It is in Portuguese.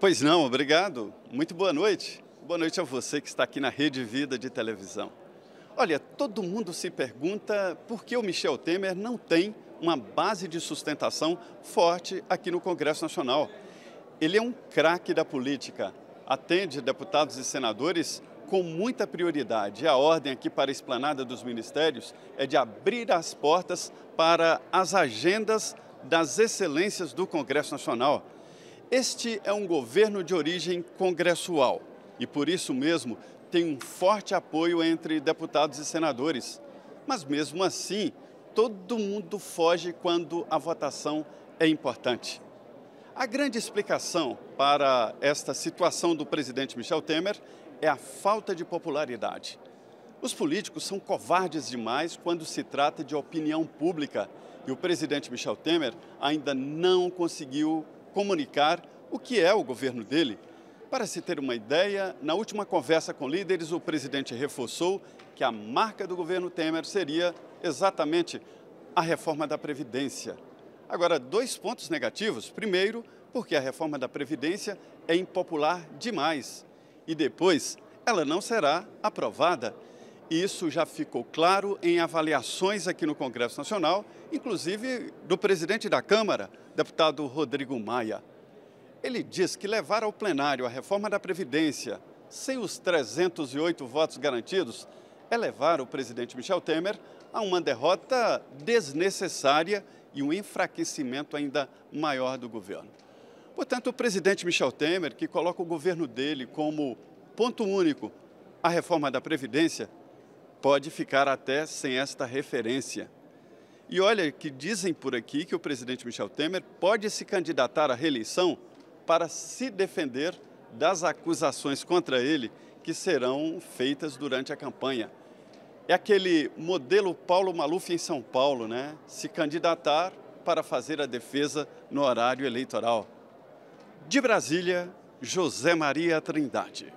Pois não, obrigado. Muito boa noite. Boa noite a você que está aqui na Rede Vida de televisão. Olha, todo mundo se pergunta por que o Michel Temer não tem uma base de sustentação forte aqui no Congresso Nacional. Ele é um craque da política, atende deputados e senadores com muita prioridade. A ordem aqui para a esplanada dos ministérios é de abrir as portas para as agendas das excelências do Congresso Nacional. Este é um governo de origem congressual e, por isso mesmo, tem um forte apoio entre deputados e senadores. Mas, mesmo assim, todo mundo foge quando a votação é importante. A grande explicação para esta situação do presidente Michel Temer é a falta de popularidade. Os políticos são covardes demais quando se trata de opinião pública e o presidente Michel Temer ainda não conseguiu comunicar o que é o governo dele. Para se ter uma ideia, na última conversa com líderes, o presidente reforçou que a marca do governo Temer seria exatamente a reforma da Previdência. Agora, dois pontos negativos. Primeiro, porque a reforma da Previdência é impopular demais. E depois, ela não será aprovada. Isso já ficou claro em avaliações aqui no Congresso Nacional, inclusive do presidente da Câmara, deputado Rodrigo Maia. Ele diz que levar ao plenário a reforma da Previdência sem os 308 votos garantidos é levar o presidente Michel Temer a uma derrota desnecessária e um enfraquecimento ainda maior do governo. Portanto, o presidente Michel Temer, que coloca o governo dele como ponto único a reforma da Previdência, pode ficar até sem esta referência. E olha que dizem por aqui que o presidente Michel Temer pode se candidatar à reeleição para se defender das acusações contra ele que serão feitas durante a campanha. É aquele modelo Paulo Maluf em São Paulo, né? Se candidatar para fazer a defesa no horário eleitoral. De Brasília, José Maria Trindade.